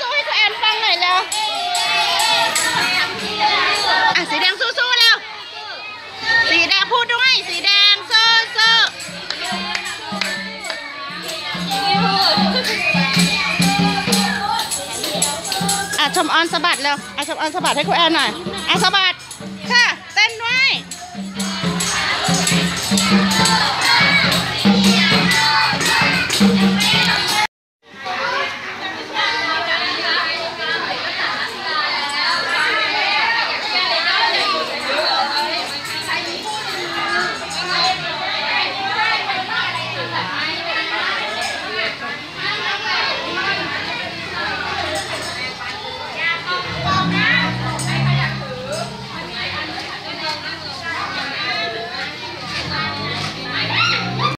สู้ให้คุณแอนฟังหน่อยแล้วอะสีแดงสู้ๆแล้ว สีแดงพูดด้วย สีแดงสู้สู้อะชมออนสะบัดแล้วอะชมออนสะบัดให้คุณแอนหน่อยอะสะบัดค่ะเต้นด้วย